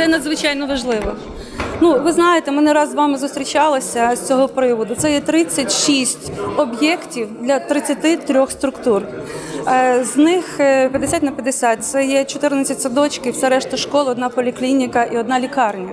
це надзвичайно важливо. Ну, ви знаєте, ми не раз з вами зустрічалися з цього приводу. Це є 36 об'єктів для 33 структур. Е, З них е, 50 на 50 – це є 14 садочків, все решта школ, одна поліклініка і одна лікарня.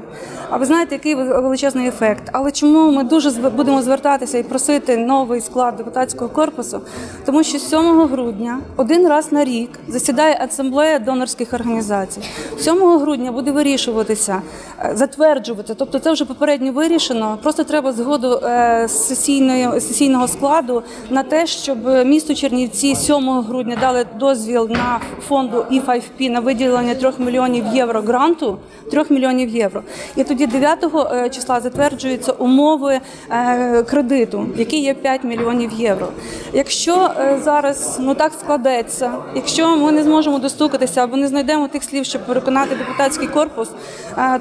А ви знаєте, який величезний ефект? Але чому ми дуже будемо звертатися і просити новий склад депутатського корпусу? Тому що 7 грудня один раз на рік засідає асамблея донорських організацій. 7 грудня буде вирішуватися, е, затверджувати. Тобто, це вже попередньо вирішено. Просто треба згоду е, сесійної сесійного складу на те, щоб місту Чернівці 7 грудня дали дозвіл на фонду E5P на виділення 3 мільйонів євро гранту. 3 мільйонів євро. І тоді 9 е, числа затверджуються умови е, кредиту, який є 5 мільйонів євро. Якщо зараз ну так складеться, якщо ми не зможемо достукатися або не знайдемо тих слів, щоб переконати депутатський корпус,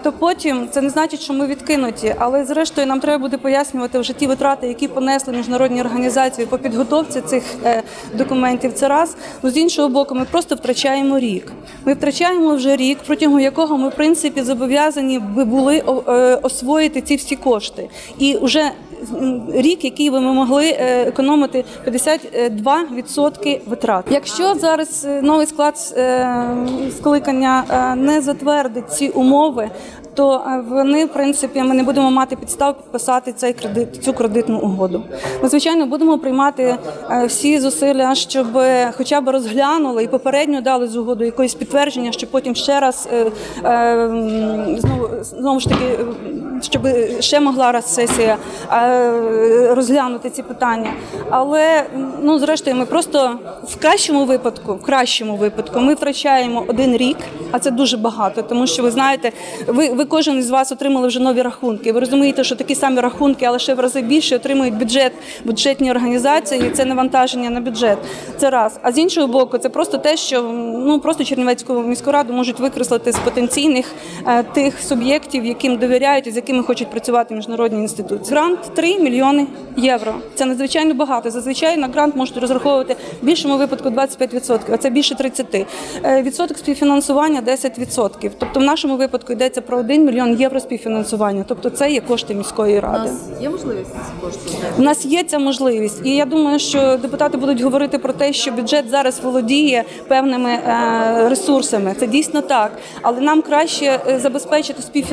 то потім це не значить, що ми відкинуті. Але зрештою нам треба буде пояснювати вже ті витрати, які понесли міжнародні організації по підготовці цих е, документів. Це раз. Ну з іншого боку, ми просто втрачаємо рік. Ми втрачаємо вже рік, протягом якого ми в принципі зобов'язані би були е, освоїти ці всі кошти. І вже рік, який би ми могли е, економити 52% витрат. Якщо зараз е, новий склад е, скликання не затвердить ці умови. То вони, в принципі, ми не будемо мати підстав підписати цей кредит, цю кредитну угоду. Ми, звичайно, будемо приймати всі зусилля, щоб хоча б розглянули і попередньо дали згоду якоїсь підтвердження, щоб потім ще раз знову знову ж таки, щоб ще могла раз сесія е, розглянути ці питання. Але ну зрештою, ми просто в кращому випадку, в кращому випадку, ми втрачаємо один рік, а це дуже багато, тому що ви знаєте, ви, ви кожен із вас отримали вже нові рахунки. Ви розумієте, що такі самі рахунки, але ще в рази більше отримують бюджет, бюджетні організації. і Це навантаження на бюджет. Це раз. А з іншого боку, це просто те, що ну просто Чернівецьку міську раду можуть викреслити з потенційних е, тих суб'єктів, яким довіряють і з якими хочуть працювати міжнародні інституції. Грант 3 мільйони євро. Це надзвичайно багато. Зазвичай на грант можуть розраховувати в більшому випадку 25%, а це більше 30%. Е, Відсоток співфінансування 10%. Тобто в нашому випадку йдеться про 1 мільйон євро співфінансування. Тобто це є кошти міської У ради. нас є можливість ці кошти? У нас є ця можливість, і я думаю, що депутати будуть говорити про те, що бюджет зараз володіє певними е, ресурсами. Це дійсно так, але нам краще е, забезпечити співфінансування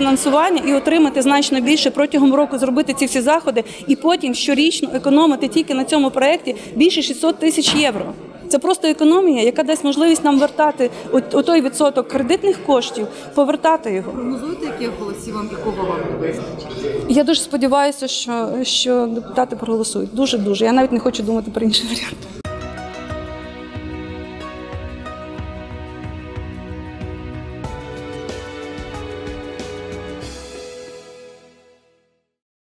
і отримати значно більше протягом року, зробити ці всі заходи, і потім щорічно економити тільки на цьому проєкті більше 600 тисяч євро. Це просто економія, яка дасть можливість нам вертати от- отой відсоток кредитних коштів, повертати його. Прогнозуєте, яких голосів вам і кого вам не вистачить? Я дуже сподіваюся, що, що депутати проголосують. Дуже дуже. Я навіть не хочу думати про інший варіант.